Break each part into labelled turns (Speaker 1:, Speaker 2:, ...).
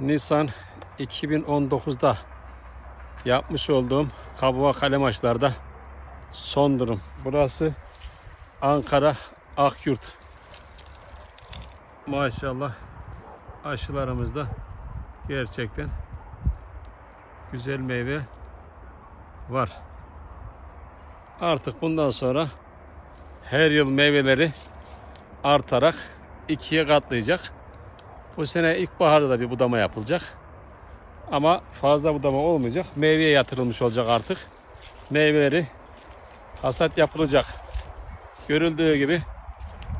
Speaker 1: Nisan 2019'da yapmış olduğum kabuğa kalem aşılarda son durum. Burası Ankara Akyurt. Maşallah aşılarımızda gerçekten güzel meyve var. Artık bundan sonra her yıl meyveleri artarak ikiye katlayacak. Bu sene ilkbaharda da bir budama yapılacak. Ama fazla budama olmayacak. Meyveye yatırılmış olacak artık. Meyveleri hasat yapılacak. Görüldüğü gibi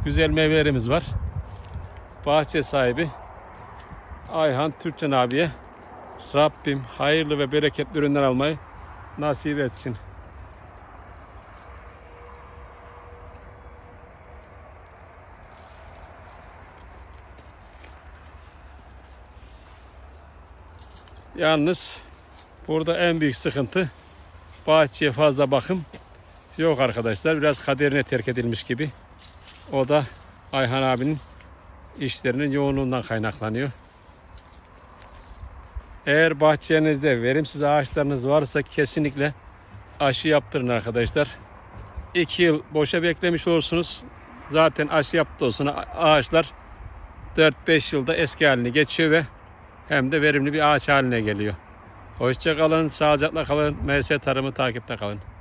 Speaker 1: güzel meyvelerimiz var. Bahçe sahibi Ayhan Türkçen abiye Rabbim hayırlı ve bereketli ürünler almayı nasip etsin. Yalnız burada en büyük sıkıntı bahçeye fazla bakım yok arkadaşlar. Biraz kaderine terk edilmiş gibi. O da Ayhan abinin işlerinin yoğunluğundan kaynaklanıyor. Eğer bahçenizde verimsiz ağaçlarınız varsa kesinlikle aşı yaptırın arkadaşlar. 2 yıl boşa beklemiş olursunuz. Zaten aşı yaptığı sonra ağaçlar 4-5 yılda eski haline geçiyor ve hem de verimli bir ağaç haline geliyor. Hoşça kalın, sağlıcakla kalın. MS Tarım'ı takipte kalın.